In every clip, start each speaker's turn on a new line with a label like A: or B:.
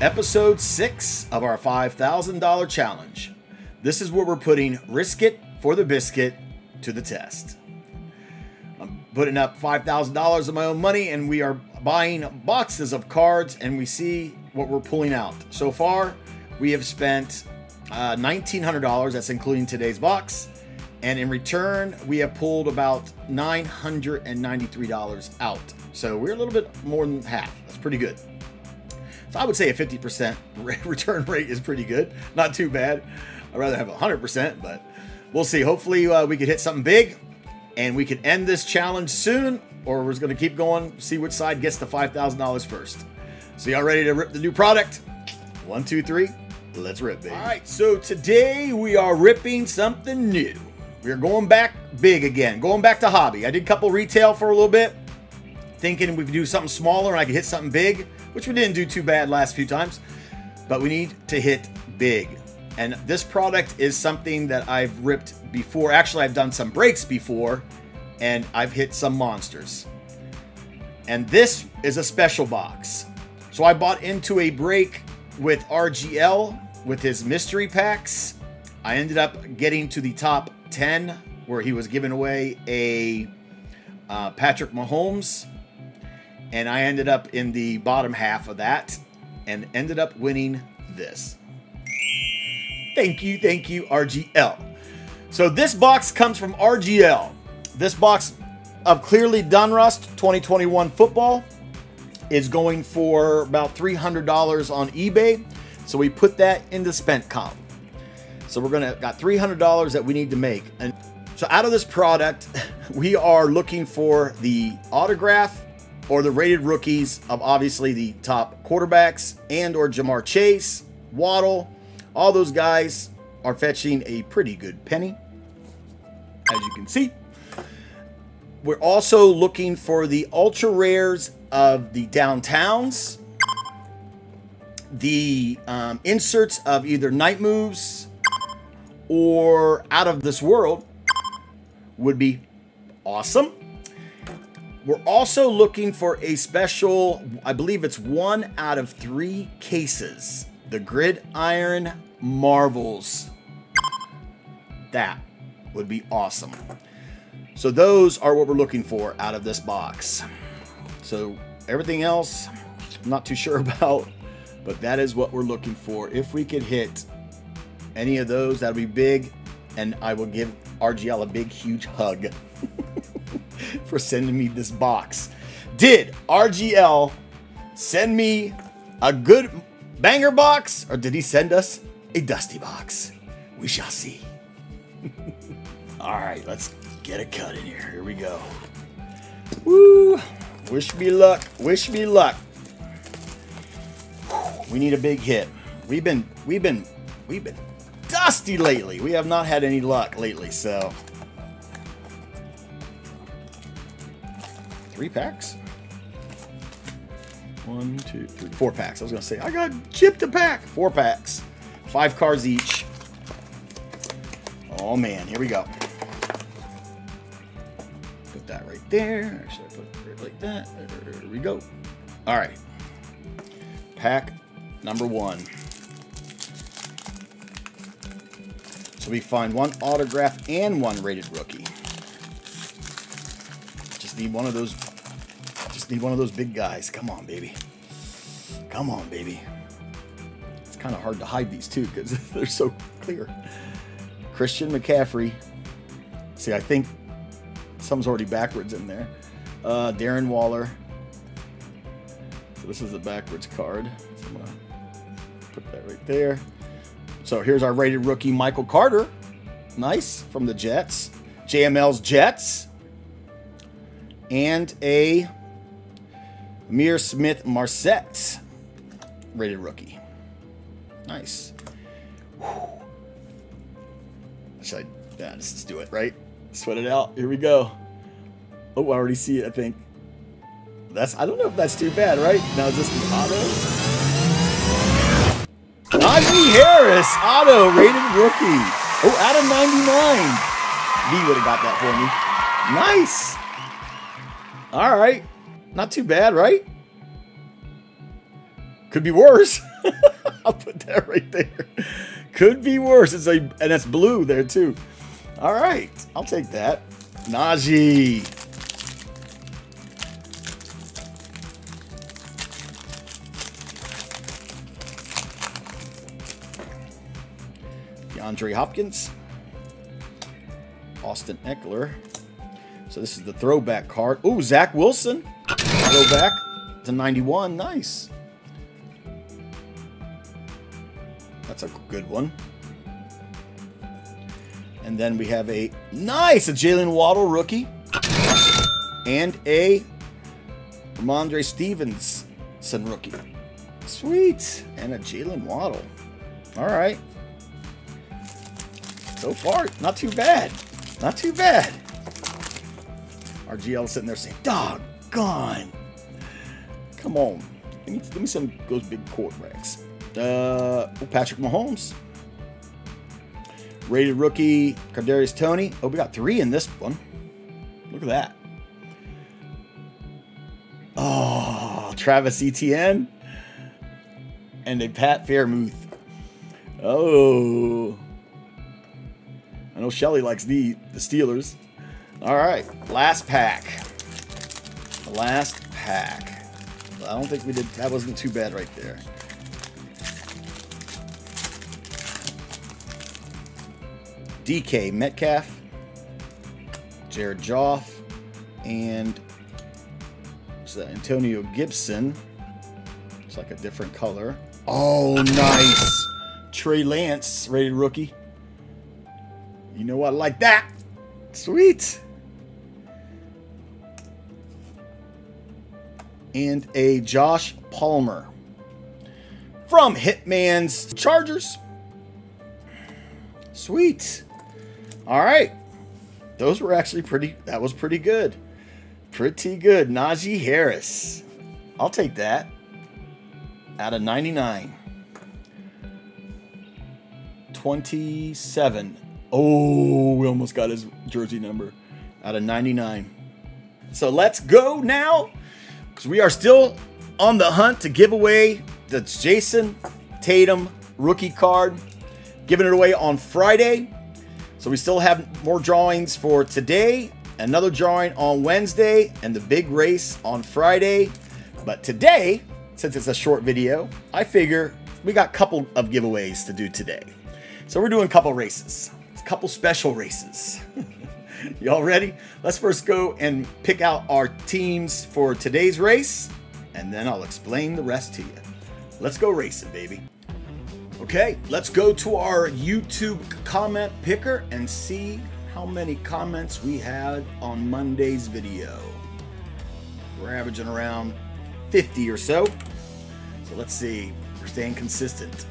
A: Episode six of our $5,000 challenge. This is where we're putting Risk It for the Biscuit to the test. I'm putting up $5,000 of my own money and we are buying boxes of cards and we see what we're pulling out. So far, we have spent uh, $1,900, that's including today's box. And in return, we have pulled about $993 out. So we're a little bit more than half. That's pretty good. So I would say a 50% return rate is pretty good. Not too bad. I'd rather have 100%, but we'll see. Hopefully uh, we could hit something big and we can end this challenge soon or we're just going to keep going, see which side gets the $5,000 first. So y'all ready to rip the new product? One, two, three. Let's rip, baby. All right, so today we are ripping something new. We're going back big again, going back to hobby. I did a couple retail for a little bit, thinking we could do something smaller and I could hit something big, which we didn't do too bad last few times, but we need to hit big. And this product is something that I've ripped before. Actually, I've done some breaks before and I've hit some monsters. And this is a special box. So I bought into a break with RGL with his mystery packs. I ended up getting to the top 10 where he was giving away a uh, Patrick Mahomes. And I ended up in the bottom half of that and ended up winning this. Thank you, thank you, RGL. So this box comes from RGL. This box of Clearly Donruss 2021 football is going for about $300 on eBay. So we put that in the spent column. So we're gonna got $300 that we need to make. And so out of this product, we are looking for the autograph or the rated rookies of obviously the top quarterbacks and or Ja'Marr Chase, Waddle, all those guys are fetching a pretty good penny, as you can see. We're also looking for the ultra rares of the downtowns, the um, inserts of either night moves or out of this world would be awesome. We're also looking for a special, I believe it's one out of three cases, the Gridiron Marvels. That would be awesome. So those are what we're looking for out of this box. So everything else, I'm not too sure about, but that is what we're looking for. If we could hit any of those, that'd be big. And I will give RGL a big, huge hug for sending me this box. Did RGL send me a good banger box or did he send us a dusty box? We shall see. All right, let's get a cut in here. Here we go. Woo! Wish me luck. Wish me luck. We need a big hit. We've been we've been we've been dusty lately. We have not had any luck lately, so three packs. One, two, three, four packs. I was gonna say I got chipped a pack. Four packs, five cards each. Oh man, here we go. Put that right there. Should I put it like that? There we go. All right. Pack number one. So we find one autograph and one rated rookie. Need one of those. Just need one of those big guys. Come on, baby. Come on, baby. It's kind of hard to hide these too because they're so clear. Christian McCaffrey. See, I think some's already backwards in there. Uh, Darren Waller. So this is a backwards card. So I'm gonna put that right there. So here's our rated rookie, Michael Carter. Nice from the Jets. JML's Jets. And a Mir Smith Marset rated rookie. Nice. Whew. Should I? Yeah, just do it, right? Sweat it out. Here we go. Oh, I already see it, I think. That's, I don't know if that's too bad, right? Now, is this the auto? Najee Harris, auto, rated rookie. Oh, out of 99. V would have got that for me. Nice. All right. Not too bad, right? Could be worse. I'll put that right there. Could be worse. It's a and that's blue there too. All right, I'll take that. Najee. DeAndre Hopkins. Austin Ekeler. So this is the throwback card. Oh, Zach Wilson. Throwback to 91. Nice. That's a good one. And then we have a nice, a Jaylen Waddle rookie. And a Rhamondre Stevenson rookie. Sweet. And a Jaylen Waddle. All right. So far, not too bad. Not too bad. RGL sitting there saying, doggone. Come on. Give me, give me some those big quarterbacks. Uh, oh, Patrick Mahomes. Rated rookie, Kadarius Toney. Oh, we got three in this one. Look at that. Oh, Travis Etienne. And a Pat Freiermuth. Oh. I know Shelly likes the, the Steelers. All right, last pack. Last pack. I don't think we did, that wasn't too bad right there. DK Metcalf, Jared Goff, and Antonio Gibson. It's like a different color. Oh, nice. Trey Lance, rated rookie. You know what? I Like that. Sweet. And a Josh Palmer from Hitman's Chargers. Sweet. All right. Those were actually pretty, that was pretty good. Pretty good. Najee Harris. I'll take that. Out of 99. 27. Oh, we almost got his jersey number. Out of 99. So let's go now. Because we are still on the hunt to give away the Jayson Tatum rookie card. Giving it away on Friday. So we still have more drawings for today, another drawing on Wednesday, and the big race on Friday. But today, since it's a short video, I figure we got a couple of giveaways to do today. So we're doing a couple races, a couple special races. Y'all ready? Let's first go and pick out our teams for today's race, and then I'll explain the rest to you. Let's go racing, baby. Okay, let's go to our YouTube comment picker and see how many comments we had on Monday's video. We're averaging around 50 or so. So let's see. We're staying consistent.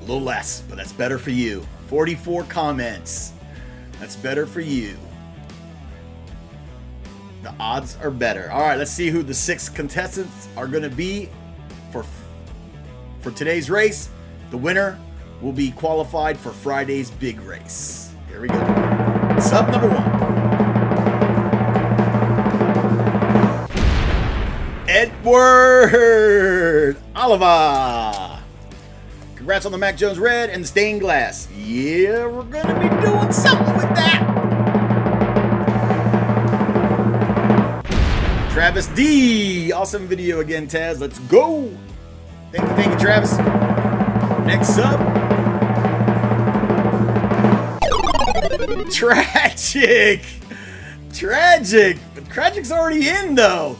A: A little less, but that's better for you. 44 comments. That's better for you. The odds are better. All right, let's see who the six contestants are going to be for for today's race. The winner will be qualified for Friday's big race. Here we go. Sub number one. Edward Oliva. Congrats on the Mac Jones Red and the stained glass. Yeah, we're going to be doing something with that. Travis D. Awesome video again, Taz. Let's go. Thank you, thank you, Travis. Next up. Tragic. Tragic. But Tragic's already in, though.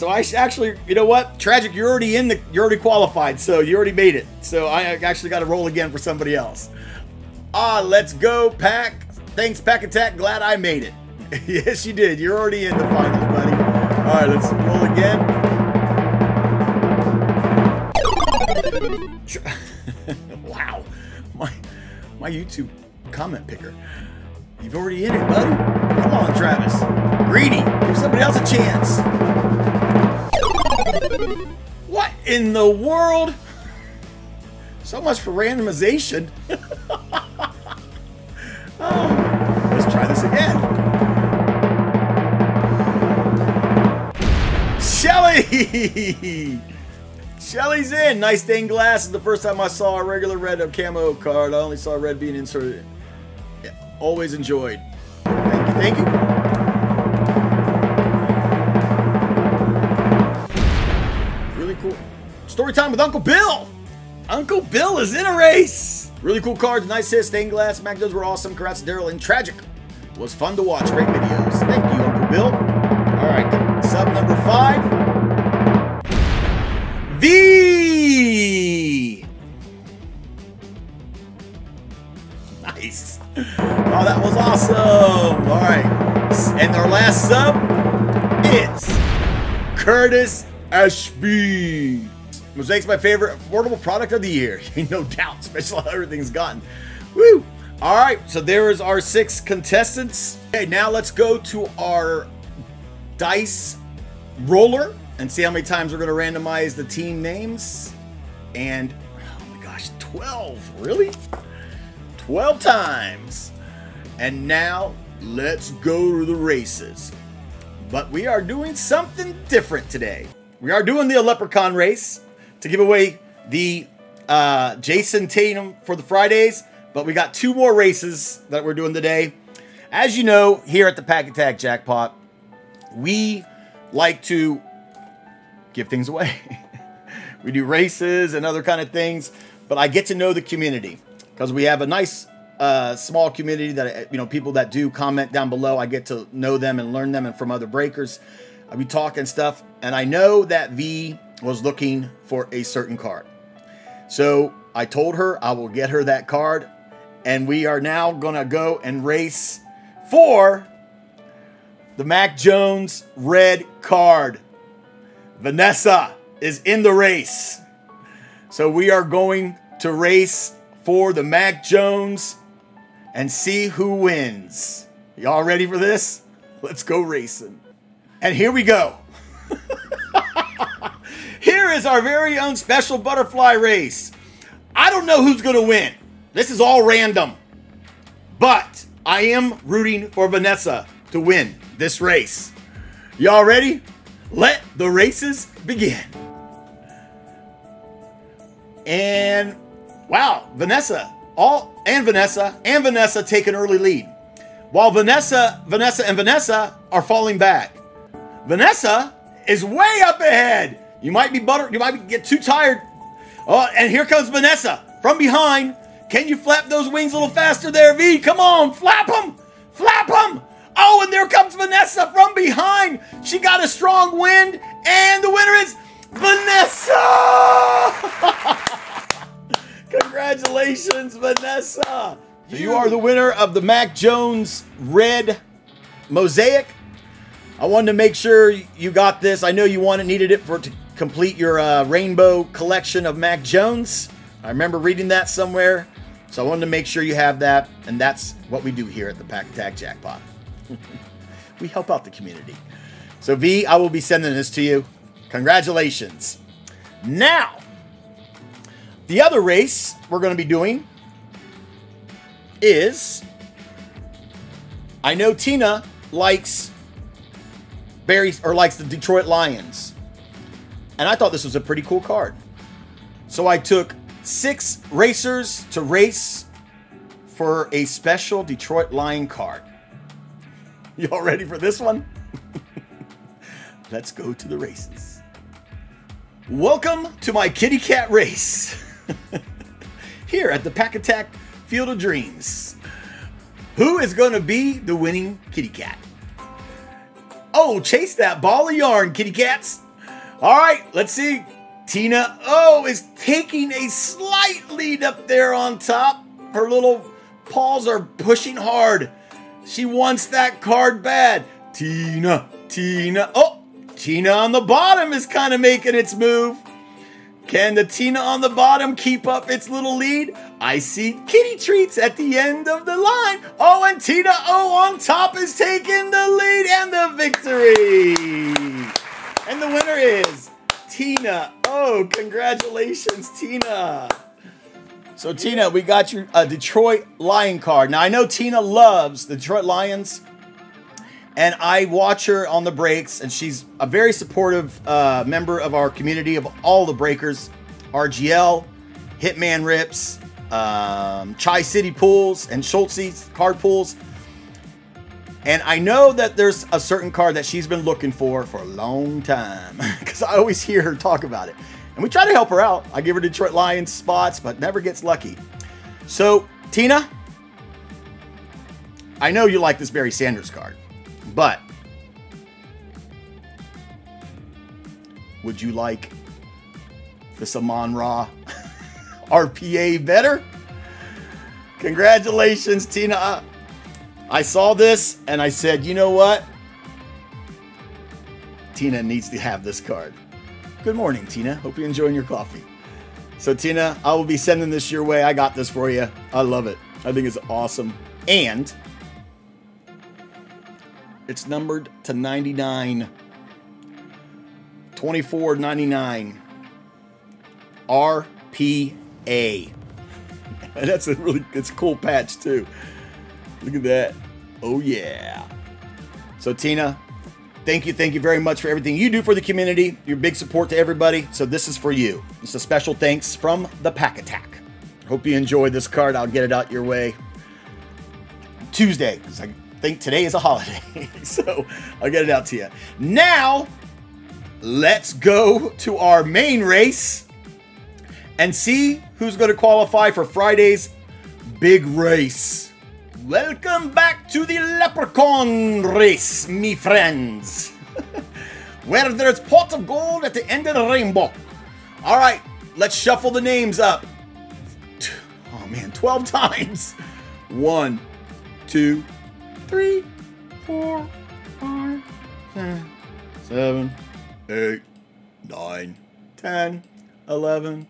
A: So I actually, you know what? Tragic, you're already in the, you're already qualified, so you already made it. So I actually got to roll again for somebody else. Ah, let's go, Pack. Thanks, Pack Attack. Glad I made it. yes, you did. You're already in the finals, buddy. All right, let's roll again. wow, my my YouTube comment picker. You've already in it, buddy. Come on, Travis. Greedy. Give somebody else a chance. What in the world? So much for randomization. oh, let's try this again. Shelly! Shelly! Shelly's in. Nice stained glass. is the first time I saw a regular red camo card. I only saw red being inserted. Yeah, always enjoyed. Thank you. Thank you. Story time with Uncle Bill. Uncle Bill is in a race. Really cool cards. Nice hit. Stained glass. Mac were awesome. Congrats Daryl. And tragic. Was fun to watch. Great videos. Thank you, Uncle Bill. All right. Sub number five. V. Nice. Oh, that was awesome. All right. And our last sub is Curtis Ashby. Mosaic's my favorite affordable product of the year. no doubt, especially how everything's gotten. Woo! All right, so there is our six contestants. Okay, now let's go to our dice roller and see how many times we're going to randomize the team names. And, oh my gosh, 12. Really? 12 times. And now, let's go to the races. But we are doing something different today. We are doing the Leprechaun race to give away the uh, Jayson Tatum for the Fridays. But we got two more races that we're doing today. As you know, here at the Pack Attack Jackpot, we like to give things away. we do races and other kind of things, but I get to know the community because we have a nice uh, small community that you know people that do comment down below. I get to know them and learn them and from other breakers. I be talking stuff, and I know that V was looking for a certain card. So I told her I will get her that card, and we are now gonna go and race for the Mac Jones red card. Vanessa is in the race. So we are going to race for the Mac Jones and see who wins. Y'all ready for this? Let's go racing. And here we go. here is our very own special butterfly race. I don't know who's going to win. This is all random. But I am rooting for Vanessa to win this race. Y'all ready? Let the races begin. And wow, Vanessa, all and Vanessa and Vanessa take an early lead. While Vanessa, Vanessa and Vanessa are falling back. Vanessa is way up ahead. You might be butter, you might get too tired. Oh, and here comes Vanessa from behind. Can you flap those wings a little faster there, V? Come on, flap them, flap them. Oh, and there comes Vanessa from behind. She got a strong wind, and the winner is Vanessa! Congratulations, Vanessa! So you are the winner of the Mac Jones Red Mosaic. I wanted to make sure you got this. I know you wanted needed it for to complete your uh, rainbow collection of Mac Jones. I remember reading that somewhere, so I wanted to make sure you have that, and that's what we do here at the Pack Attack Jackpot. we help out the community. So, V, I will be sending this to you. Congratulations. Now, the other race we're going to be doing is I know Tina likes Barry or likes the Detroit Lions. And I thought this was a pretty cool card. So I took six racers to race for a special Detroit Lion card. Y'all ready for this one? Let's go to the races. Welcome to my kitty cat race. Here at the Pack Attack Field of Dreams. Who is going to be the winning kitty cat? Oh, chase that ball of yarn, kitty cats. All right, let's see. Tina O is taking a slight lead up there on top. Her little paws are pushing hard. She wants that card bad. Tina, Tina. Oh, Tina on the bottom is kind of making its move. Can the Tina on the bottom keep up its little lead? I see kitty treats at the end of the line. Oh, and Tina O on top is taking the lead and the victory. And the winner is Tina Oh, Congratulations, Tina. So, Tina, we got you a Detroit Lion card. Now, I know Tina loves the Detroit Lions, and I watch her on the breaks, and she's a very supportive uh, member of our community of all the breakers, RGL, Hitman Rips, um, Chi City Pulls, and Schultzy's Card Pulls. And I know that there's a certain card that she's been looking for for a long time because I always hear her talk about it. And we try to help her out. I give her Detroit Lions spots, but never gets lucky. So, Tina, I know you like this Barry Sanders card, but would you like the Amon Ra RPA better? Congratulations, Tina. I saw this and I said, you know what? Tina needs to have this card. Good morning, Tina. Hope you're enjoying your coffee. So, Tina, I will be sending this your way. I got this for you. I love it. I think it's awesome. And it's numbered to 99. 24.99. RPA. And that's a really it's a cool patch too. Look at that. Oh, yeah. So, Tina, thank you, thank you very much for everything you do for the community. Your big support to everybody. So, this is for you. It's a special thanks from the Pack Attack. Hope you enjoyed this card. I'll get it out your way Tuesday because I think today is a holiday. so, I'll get it out to you. Now, let's go to our main race and see who's going to qualify for Friday's big race. Welcome back to the Leprechaun race, me friends. Where there's pots of gold at the end of the rainbow. All right, let's shuffle the names up. Oh man, 12 times. One, two, three, four, five, six, seven, eight, nine, ten, eleven,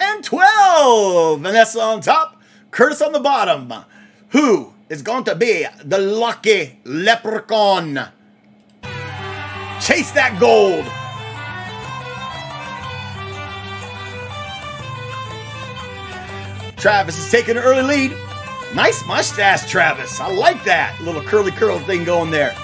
A: and 12. Vanessa on top, Curtis on the bottom. Who is going to be the lucky leprechaun? Chase that gold. Travis is taking an early lead. Nice mustache, Travis. I like that little curly curl thing going there.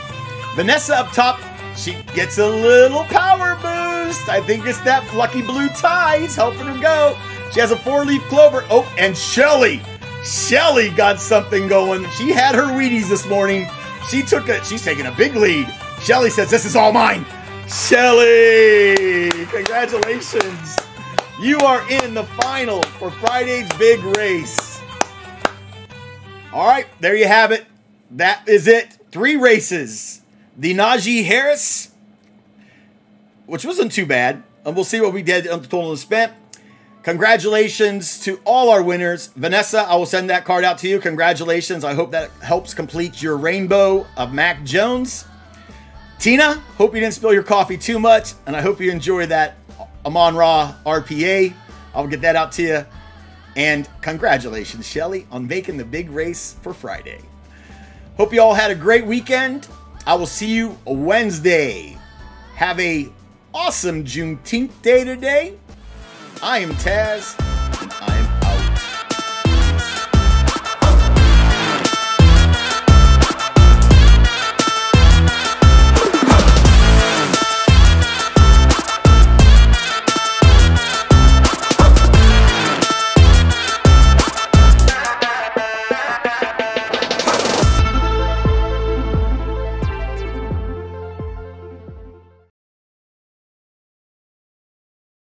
A: Vanessa up top, she gets a little power boost. I think it's that lucky blue ties helping her go. She has a four leaf clover. Oh, and Shelly. Shelly got something going. She had her Wheaties this morning. She took it. She's taking a big lead. Shelly says, This is all mine. Shelly, congratulations. You are in the final for Friday's big race. All right, there you have it. That is it. Three races. The Najee Harris, which wasn't too bad. And we'll see what we did on the total spent. Congratulations to all our winners. Vanessa, I will send that card out to you. Congratulations. I hope that helps complete your rainbow of Mac Jones. Tina, hope you didn't spill your coffee too much, and I hope you enjoy that Amon Ra RPA. I'll get that out to you. And congratulations, Shelly, on making the big race for Friday. Hope you all had a great weekend. I will see you Wednesday. Have a awesome Juneteenth day today. I am Taz.